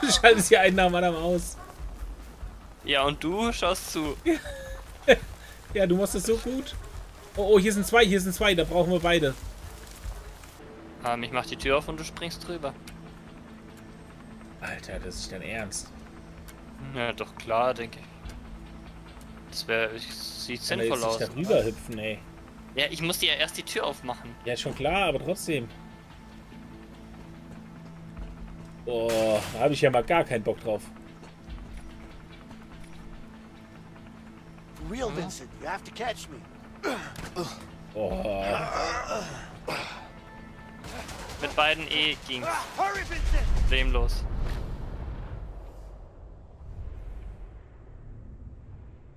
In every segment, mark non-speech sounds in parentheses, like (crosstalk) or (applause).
Du (laughs) schaltest hier einen nach dem anderen aus. Ja, und du schaust zu. (laughs) Ja, du machst das so gut. Oh, oh, hier sind zwei, hier sind zwei, da brauchen wir beide. Ähm, ich mach die Tür auf und du springst drüber. Alter, das ist dein Ernst. Ja, doch klar, denke ich. Das wäre, sieht sinnvoll aus. nicht darüber hüpfen, ey. Ja, ich muss dir ja erst die Tür aufmachen. Ja, schon klar, aber trotzdem. Oh, da habe ich ja mal gar keinen Bock drauf. Real, Vincent, you have to catch me. Oh, Mit beiden E ging's problemlos.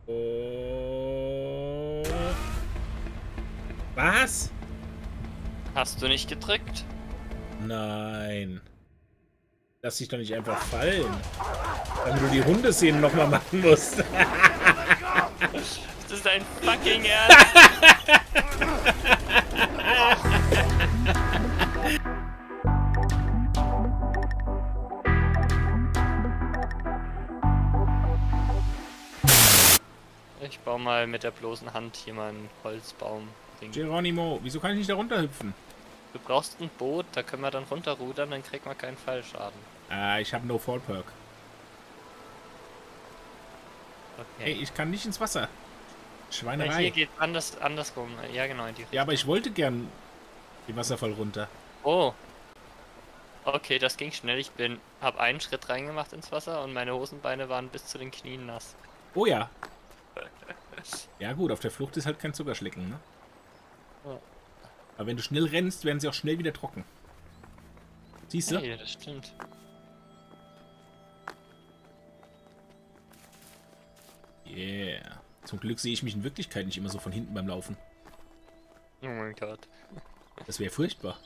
oh. Was? Hast du nicht gedrückt? Nein. Lass dich doch nicht einfach fallen. Damit du die Hundeszenen nochmal machen musst. Das ist dein fucking Ernst. Ich baue mal mit der bloßen Hand hier mal einen Holzbaum. -Ding. Geronimo, wieso kann ich nicht da runterhüpfen? Du brauchst ein Boot, da können wir dann runterrudern, dann kriegt man keinen Fallschaden. Ah, ich habe No Fall Perk. Okay. ich kann nicht ins Wasser. Ja, Schweinerei. hier geht anders andersrum. Ja genau, in die Ja, aber ich wollte gern den Wasserfall runter. Oh. Okay, das ging schnell. Ich bin, hab einen Schritt reingemacht ins Wasser und meine Hosenbeine waren bis zu den Knien nass. Oh ja. (laughs) Ja gut, auf der Flucht ist halt kein Zuckerschlecken, ne? Ja. Aber wenn du schnell rennst, werden sie auch schnell wieder trocken. Siehst du? Ja, das stimmt. Yeah. Zum Glück sehe ich mich in Wirklichkeit nicht immer so von hinten beim Laufen. Oh mein Gott. Das wäre furchtbar.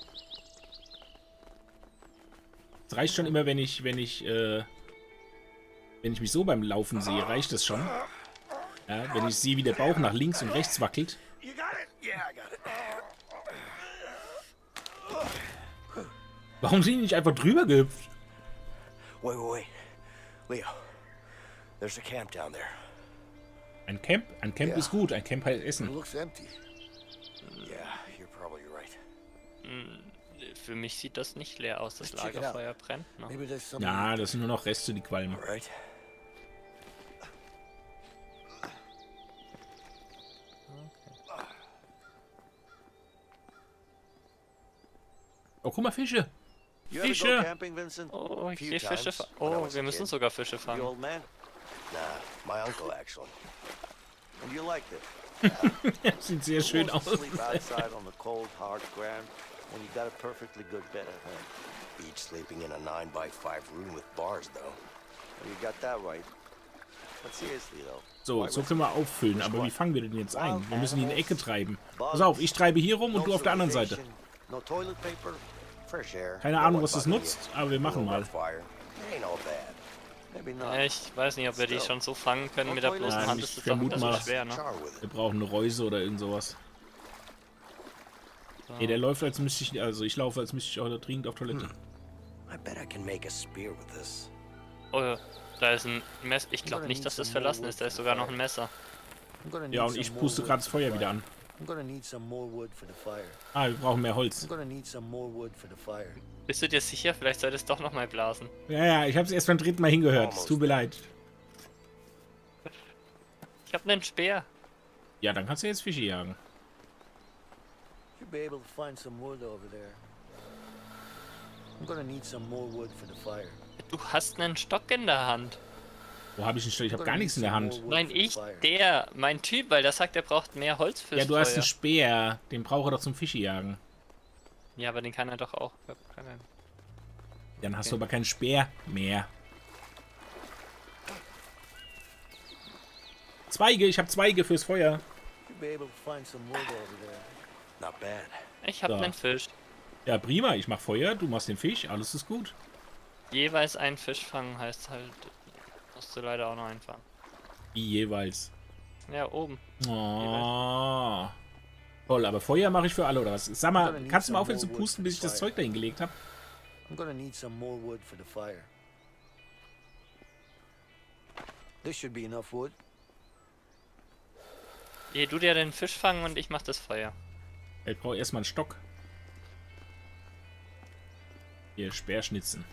Es reicht schon immer, wenn ich, wenn ich, äh, wenn ich mich so beim Laufen sehe, reicht das schon. Ja, wenn ich sehe, wie der Bauch nach links und rechts wackelt. Warum sind die nicht einfach drüber gehüpft? Wait, wait, wait. Leo, there's a camp down there. Ein Camp? Ein Camp Ja. ist gut, ein Camp heißt Essen. Yeah, right. Für mich sieht das nicht leer aus. Das. Lagerfeuer brennt noch. Ja, das sind nur noch Reste, die qualmen. Right? Oh, guck mal, Fische. Fische. camping? Oh, ich sehe Fische. Oh, wir müssen sogar Fische fangen. old man? Nah, my uncle actually. And you liked it. (laughs) Sieht sehr schön aus. to sleep outside on the cold, hard ground when you got a perfectly good bed at home. Each sleeping in a 9 by 5 room with bars, though. Well, you got that right. But seriously, though. So, so können wir auffüllen. Aber wie fangen wir den jetzt ein? Wir müssen ihn in die Ecke treiben. Pass auf, ich treibe hier rum und du auf der anderen Seite. No toilet paper, fresh air. Keine no Ahnung, was das nutzt, aber wir machen mal. fire. Ain't all bad. Ja, ich weiß nicht, ob wir die schon so fangen können mit der bloßen Nein, Hand. ich Das ist doch ist mal. schwer, ne? Wir brauchen eine Reuse oder irgend sowas. Ey, der läuft, als müsste ich, also ich laufe, als müsste ich auch dringend auf Toilette. This. Oh, da ist ein Messer. Ich glaube nicht, dass das verlassen ist. Da ist sogar noch ein Messer. Ja, und ich puste gerade das Feuer wieder an. I'm gonna need some more wood for the fire. Ah, wir brauchen mehr Holz. I'm gonna need some more wood for the fire. Bist du dir sicher? Vielleicht solltest du doch noch mal blasen. Ja, ja, ich habe es erst beim dritten Mal hingehört. Es tut mir leid. Ich habe einen Speer. Ja, dann kannst du jetzt Fische jagen. You'll be able to find some wood over there. I'm gonna need some more wood for the fire. Du hast einen Stock in der Hand. Wo habe ich denn? Ich habe gar nichts in der Hand. Nein, ich, der, mein Typ, weil der sagt, er braucht mehr Holz fürs Ja, du hast Feuer. einen Speer. Den braucht er doch zum Fische jagen. Ja, aber den kann er doch auch. Kann er. Dann hast du aber keinen Speer mehr. Zweige, ich habe Zweige fürs Feuer. Ich habe Da. einen Fisch. Ja, prima. Ich mach Feuer, du machst den Fisch, alles ist gut. Jeweils einen Fisch fangen heißt halt, musst du leider auch noch einfangen. Wie jeweils. Ja, oben. Oh. Toll, aber Feuer mache ich für alle, oder was? Sag mal, kannst du mal aufhören zu pusten, bis ich das Zeug dahin gelegt habe? I'm gonna need some more wood for the fire. This should be enough wood. Geh du dir den Fisch fangen und ich mach das Feuer. Ich brauche erstmal einen Stock. Hier, Speerschnitzen.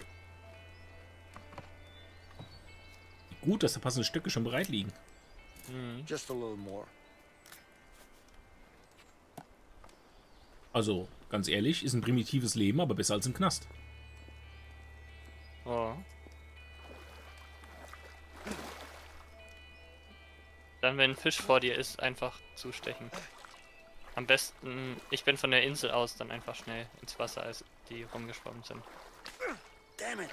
Gut, dass da passende Stücke schon bereit liegen. Hm. Just a little more. Also, ganz ehrlich, ist ein primitives Leben, aber besser als im Knast. Oh. Dann, wenn ein Fisch vor dir ist, einfach zustechen. Am besten, ich bin von der Insel aus dann einfach schnell ins Wasser, als die rumgeschwommen sind. Damn it.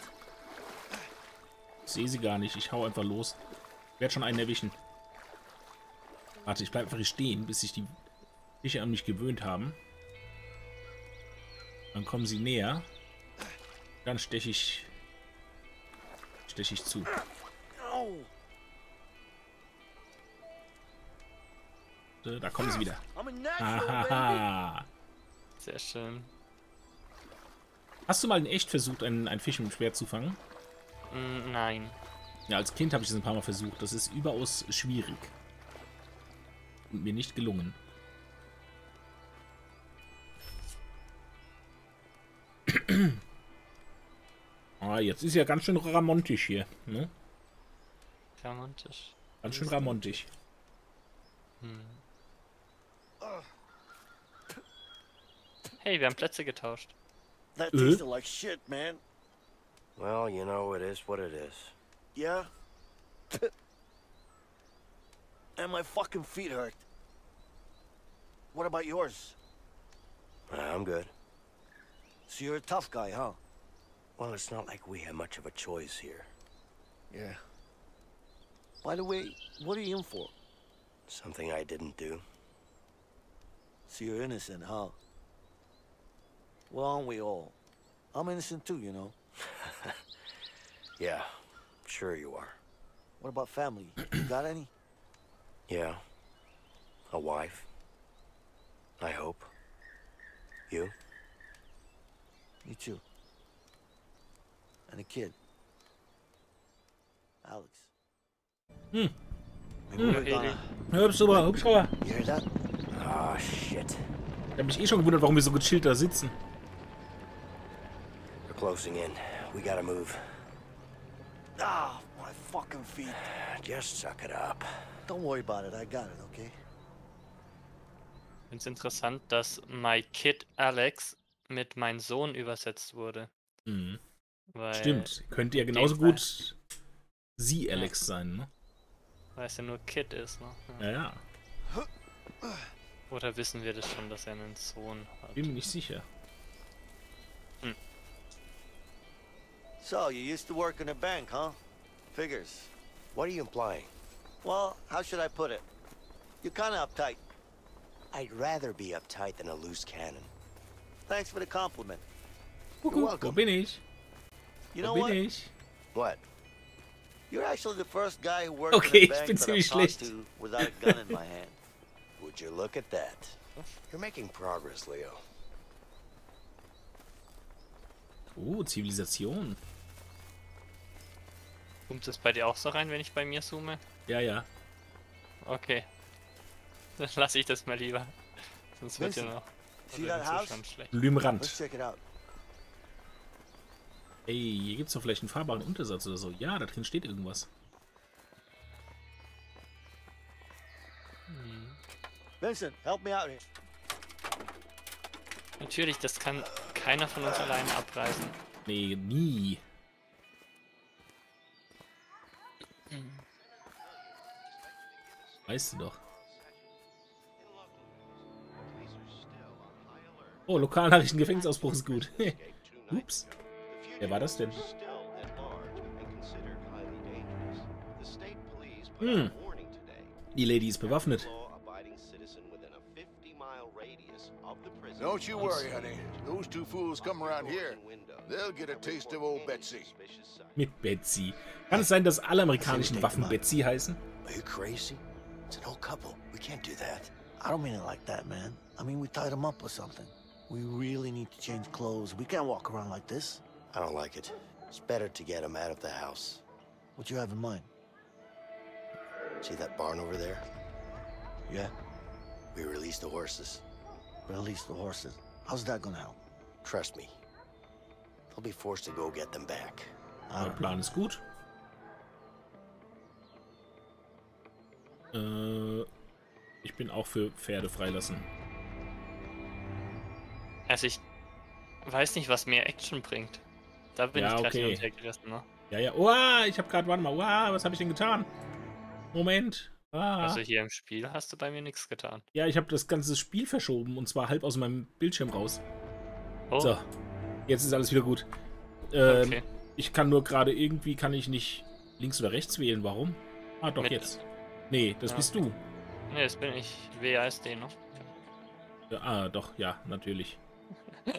Sehe sie gar nicht. Ich hau einfach los. Ich werde schon einen erwischen. Warte, ich bleibe einfach hier stehen, bis sich die Fische an mich gewöhnt haben. Dann kommen sie näher. Dann steche ich... Steche ich zu. Da kommen sie wieder. Ahaha. Sehr schön. Hast du mal in echt versucht, einen, einen Fisch mit dem Schwert zu fangen? Nein. Ja, als Kind habe ich das ein paar Mal versucht. Das ist überaus schwierig. Und mir nicht gelungen. (clears throat) ah, jetzt ist ja ganz schön ramontisch hier. Ne? Romantisch. Ganz schön ramontisch. Hey, wir haben Plätze getauscht. That Uh. tasted like shit, man. Well, you know, it is what it is. Yeah? (laughs) and my fucking feet hurt. What about yours? I'm good. So you're a tough guy, huh? Well, it's not like we have much of a choice here. Yeah. By the way, what are you in for? Something I didn't do. So you're innocent, huh? Well, aren't we all? I'm innocent too, you know. Yeah, sure you are. What about family? You (clears throat) got any? Yeah. A wife. I hope. You? Me too. And a kid. Alex. Hmm. Maybe Hmm. we're gonna... Hübscher, hübscher. You hear that? Oh, shit. Ich habe mich eh schon gewundert, warum wir so gechillt da sitzen. We're closing in. We gotta move. Ah, my fucking feet. Just suck it up. Don't worry about it. I got it, okay? Ich finde es interessant, dass My Kid Alex mit mein Sohn übersetzt wurde. Mhm. Weil, Stimmt. Könnte ja genauso Fall. gut sie Alex sein, ne? Weil es ja nur Kid ist, ne? Ja. Ja, ja. Oder wissen wir das schon, dass er einen Sohn hat? Bin mir nicht sicher. So, you used to work in a bank, huh? Figures. What are you implying? Well, how should I put it? You're kinda uptight. I'd rather be uptight than a loose cannon. Thanks for the compliment. Kuckuck, wo welcome. bin? You know what? ich? What? You're actually the first guy who worked Okay, in a bank that I've talked to without a gun in my hand. (laughs) (laughs) Would you look at that? You're making progress, Leo. Oh, Zivilisation. Kommt es bei dir auch so rein, wenn ich bei mir zoome? Ja, ja. Okay. Dann lasse ich das mal lieber. Sonst wird ja noch. see that house? Zustand schlecht. Let's Lümrand. check it out. Ey, hier gibt's doch vielleicht einen fahrbaren Untersatz oder so. Ja, da drin steht irgendwas. Vincent, help me out here. Natürlich, das kann keiner von uns alleine abreißen. Nee, nie. Weißt du doch. Oh, Lokalnachrichten, Gefängnisausbruch ist gut. (laughs) Ups. Wer war das denn? Hm. Die Lady ist bewaffnet. Don't you worry, honey. Those two fools come around here. They'll get a taste of old Betsy. Mit Betsy. Kann es sein, dass alle amerikanischen Waffen Betsy heißen? Are you crazy? It's an old couple. We can't do that. I don't mean it like that, man. I mean, we tied them up or something. We really need to change clothes. We can't walk around like this. I don't like it. It's better to get them out of the house. What you have in mind? See that barn over there? Yeah, We release the horses. release the horses. How's that gonna help? Trust me. They'll be forced to go get them back. Der Plan ist gut. Äh, ich bin auch für Pferde freilassen. Also ich weiß nicht, was mehr Action bringt. Da bin Ja, ich gleich okay. hin und her gerissen, ne? Ja, ja. Uah, ich habe gerade, warte mal. Uah, was habe ich denn getan? Moment. Ah. Also hier im Spiel hast du bei mir nichts getan. Ja, ich habe das ganze Spiel verschoben und zwar halb aus meinem Bildschirm raus. Oh, So, jetzt ist alles wieder gut. Ähm, okay. Ich kann nur gerade irgendwie kann ich nicht links oder rechts wählen. Warum? Ah, doch Mit- jetzt. Nee, das Ja. bist du. Ne, das bin ich. WASD, ne? Ja, Ah, doch, ja, natürlich. (laughs)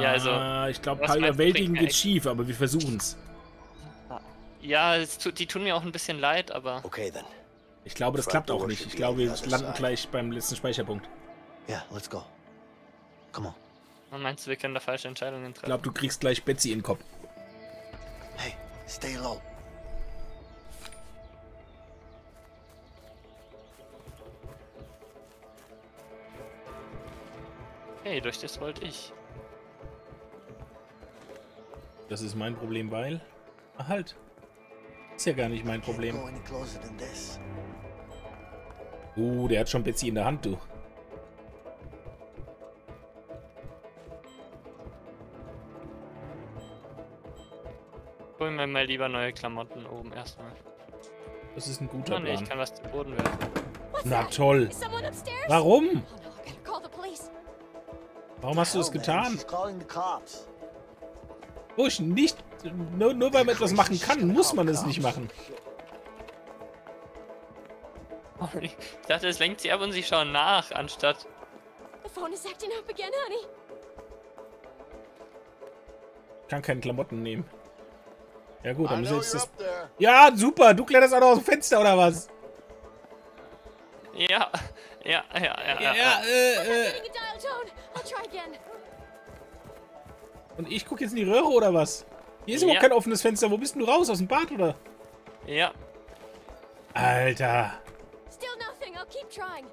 Ja, also, Ah, ich glaube, du, Überwältigen geht schief, aber wir versuchen's. Ja, es tut, die tun mir auch ein bisschen leid, aber Okay then. Ich glaube, das klappt auch nicht. Ich glaube, wir landen gleich beim letzten Speicherpunkt. Yeah, let's go. Come on. man meinst du, wir können da falsche Entscheidungen Ich treffen? glaube, du kriegst gleich Betsy in den Kopf. Hey, stay low. Hey, durch das wollte ich. Das ist mein Problem, weil... Ach, halt. Ist ja gar nicht mein Problem. Uh, der hat schon Betsy in der Hand, du. Holen wir mal lieber neue Klamotten oben erstmal. Das ist ein guter Oh ne, ich Plan. kann was zu Boden werfen. Na toll. Warum? Warum hast du das getan? Ich nicht... Nur, nur weil man etwas machen kann, muss man es nicht machen. Ich dachte, es lenkt sie ab und sie schauen nach, anstatt. Ich kann keine Klamotten nehmen. Ja gut, dann müssen jetzt das... Ja, super. Du kletterst auch noch aus dem Fenster, oder was? Ja, ja, ja, ja. ja, Ja, äh, äh... Und ich gucke jetzt in die Röhre, oder was? Hier ist überhaupt Ja. kein offenes Fenster. Wo bist denn du raus? Aus dem Bad, oder? ja. Alter. Still nothing. I'll keep trying.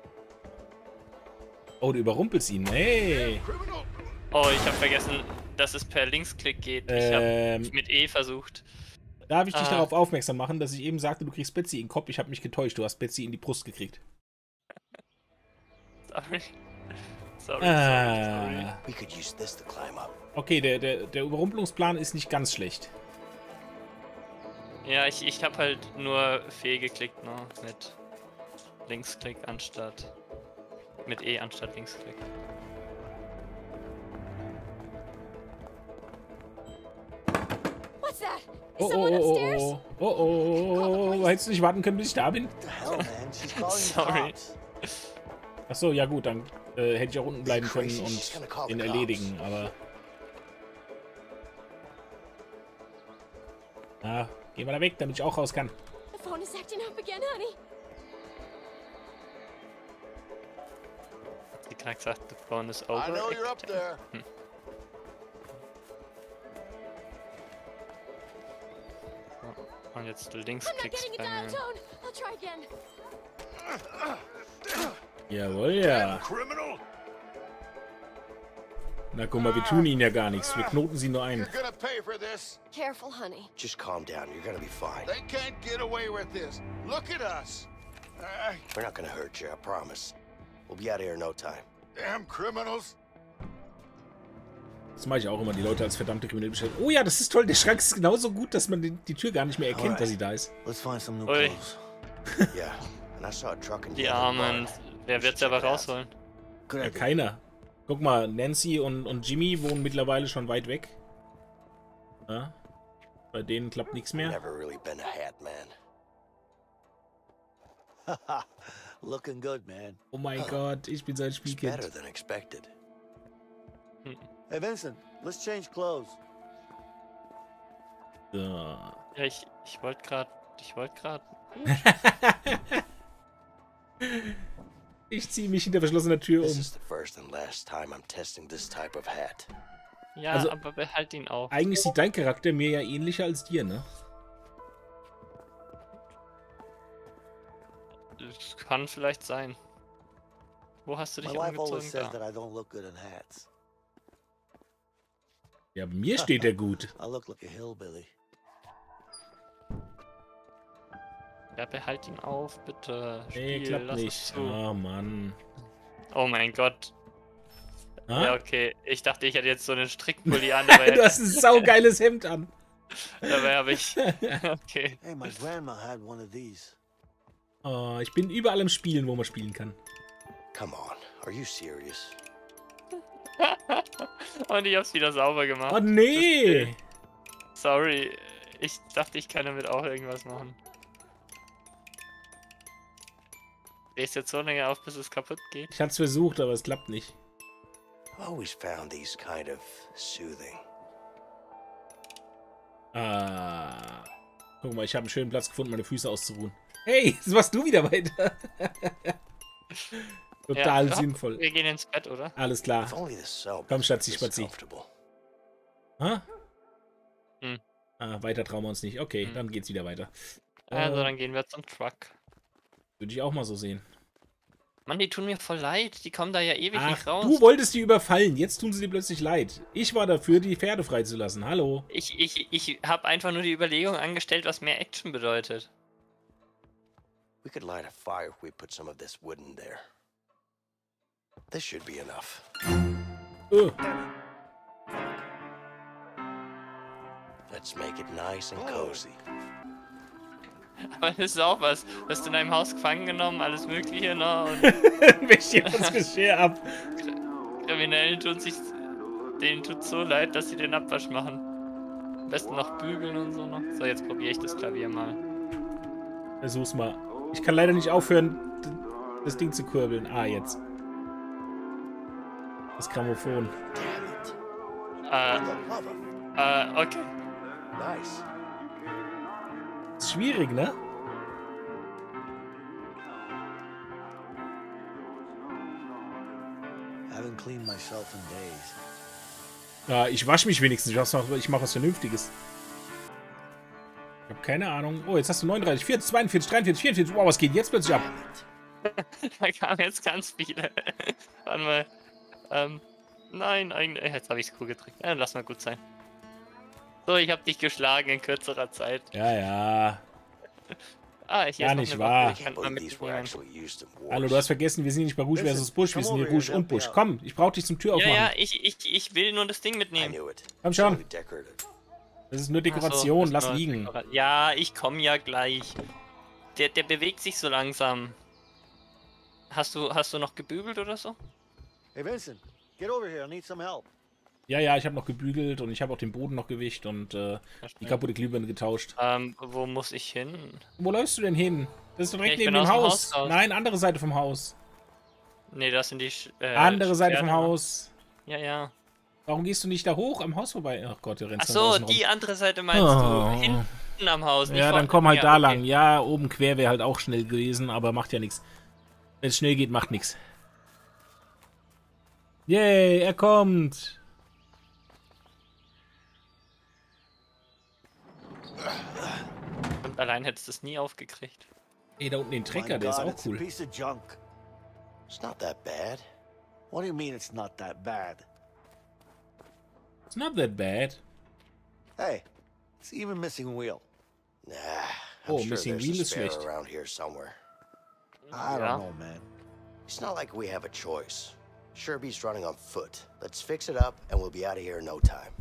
Oh, du überrumpelst ihn. Hey. Oh, ich habe vergessen, dass es per Linksklick geht. Ich Ähm, habe mit E versucht. darf ich dich Ah. darauf aufmerksam machen, dass ich eben sagte, du kriegst Betsy in den Kopf. Ich habe mich getäuscht. Du hast Betsy in die Brust gekriegt. Sorry. (laughs) Sorry, sorry, sorry. Ah. We could use this to climb up. Okay, der, der, der Überrumpelungsplan ist nicht ganz schlecht. Ja, ich, ich habe halt nur Fee geklickt, ne? Mit Linksklick anstatt. Mit E anstatt Linksklick. What's that? Is Oh, oh, someone oh, upstairs? oh, oh, oh, oh, oh. Hättest du nicht warten können, bis ich da bin? (laughs) Sorry. Achso, ja gut, dann äh, hätte ich auch unten bleiben können und ihn erledigen, aber... Ah, geh mal da weg, damit ich auch raus kann. The phone is acting up again, honey. Die gerade gesagt, the phone is I over. know you're up there. Und jetzt I'm not Linksklicks getting (clears throat) a Na guck mal, wir tun ihnen ja gar nichts. Wir knoten sie nur ein. Careful, honey. Just calm down. You're gonna be fine. They can't get away with this. Look at us. We're not gonna hurt you, I promise. We'll be out of here in no time. damn criminals. Das mache ich auch immer, die Leute als verdammte Kriminelle bestellen. Oh ja, das ist toll. Der Schrank ist genauso gut, dass man die, die Tür gar nicht mehr erkennt, dass sie da ist. Let's find some new clothes. Yeah. And I saw a truck in Die Armen. Wer wird sie aber rausholen? Good Ja, keiner. Guck mal, Nancy und, und Jimmy wohnen mittlerweile schon weit weg. Ja, bei denen klappt nichts mehr. Never really been a hat man. (laughs) Looking good, man. Oh mein Gott, ich bin so ein It's better Spielkind. than expected. Hey, Vincent, let's change clothes. So. Ja, ich, ich wollte gerade. Ich wollte gerade. (laughs) (laughs) Ich ziehe mich hinter verschlossener Tür um. Ja, Also- aber behalt ihn auch. Eigentlich sieht dein Charakter mir ja ähnlicher als dir, ne? Das kann vielleicht sein. Wo hast du My dich wife umgezogen? Ja, mir (laughs) steht der gut. I look like a hillbilly. Ja, behalt ihn auf, bitte. Nee, Spiel, klappt lass es nicht. zu. Oh Mann. Oh mein Gott. Ah? Ja, okay. Ich dachte, ich hätte jetzt so einen Strickpulli (laughs) an, dabei, du hast ein saugeiles Hemd an. (laughs) dabei habe ich. (laughs) Okay. Hey, my grandma had one of these. Oh, ich bin überall im Spielen, wo man spielen kann. Come on, are you serious? Und ich hab's wieder sauber gemacht. Oh nee! Sorry. Ich dachte, ich kann damit auch irgendwas machen. Drehst jetzt so lange auf, bis es kaputt geht? Ich es versucht, aber es klappt nicht. Always found these kind of soothing. Ah. Guck mal, ich habe einen schönen Platz gefunden, meine Füße auszuruhen. Hey, (laughs) jetzt machst du wieder weiter. (laughs) Total Ja, sinnvoll. Wir gehen ins Bett, oder? Alles klar. Komm, Schatzi, this Spazi. comfortable. Ha? Hm. Ah, weiter trauen wir uns nicht. Okay, Hm. dann geht's wieder weiter. Also, Äh, dann gehen wir zum Truck. Würde ich auch mal so sehen. Mann, die tun mir voll leid. Die kommen da ja ewig Ach, nicht raus. du wolltest die überfallen. Jetzt tun sie dir plötzlich leid. Ich war dafür, die Pferde freizulassen. Hallo. Ich, ich, ich habe einfach nur die Überlegung angestellt, was mehr Action bedeutet. We could light a fire if we put some of this wood in there. This should be enough. Oh, Let's make it nice and cozy. (laughs) Aber das ist auch was. Du hast in einem Haus gefangen genommen, alles Mögliche, ne? Und wäsch dir das Geschirr ab. Kriminellen tun sich. Denen tut so leid, dass sie den Abwasch machen. Am besten noch bügeln und so noch. So, jetzt probiere ich das Klavier mal. Versuch's mal. Ich kann leider nicht aufhören, das Ding zu kurbeln. Ah, jetzt. Das Grammophon. Damn it. Äh, of äh, okay. nice. Ist schwierig, ne? Ja, ich wasche mich wenigstens. Ich mach, ich mach was Vernünftiges. Ich habe keine Ahnung. Oh, jetzt hast du 39, 40, 42, 43, 44. Wow, was geht jetzt plötzlich ab? (laughs) Da kamen jetzt ganz viele. (laughs) Warte mal. Ähm, nein, eigentlich. Jetzt habe ich es cool gedrückt. Ja, lass mal gut sein. So, ich habe dich geschlagen in kürzerer Zeit. Ja, ja. (laughs) Ah, ich Gar nicht wahr. Hallo, du hast vergessen, wir sind nicht bei Rouge versus Bush, wir sind hier Rouge und Bush. Komm, ich brauche dich zum Tür Ja, aufmachen. ja, ich, ich, ich will nur das Ding mitnehmen. Komm schon. Das ist nur so, Dekoration, das lass war liegen. Dekora- Ja, ich komme ja gleich. Der, der bewegt sich so langsam. Hast du, hast du noch gebügelt oder so? Hey Vincent, get over here. I need some help. Ja, ja, ich habe noch gebügelt und ich habe auch den Boden noch gewischt und äh, die kaputte Glühbirne getauscht. Ähm, wo muss ich hin? Wo läufst du denn hin? Das ist direkt Ja, neben dem aus dem Haus. Haus. Nein, andere Seite vom Haus. Ne, das sind die. Äh, andere Seite vom Pferde. Haus. Ja, ja. Warum gehst du nicht da hoch am Haus vorbei? Ach Gott, du Ach rennst dann so, draußen rum. die andere Seite meinst Oh. du? Hinten am Haus. nicht Ja, dann komm halt da okay. lang. Ja, oben quer wäre halt auch schnell gewesen, aber macht ja nichts. Wenn es schnell geht, macht nichts. Yay, er kommt. Und allein hättest du es nie aufgekriegt. Ey, da unten den My oh Trecker, der ist God, auch it's a cool. piece of junk. It's not that bad. What do you mean it's not that bad? It's not that bad. Hey, it's even missing a wheel. Nah, I'm Oh, sure missing there's wheel a is spare schlecht. around here somewhere. I Ja. don't know, man. It's not like we have a choice. Sherby's running on foot. Let's fix it up, and we'll be out of here in no time.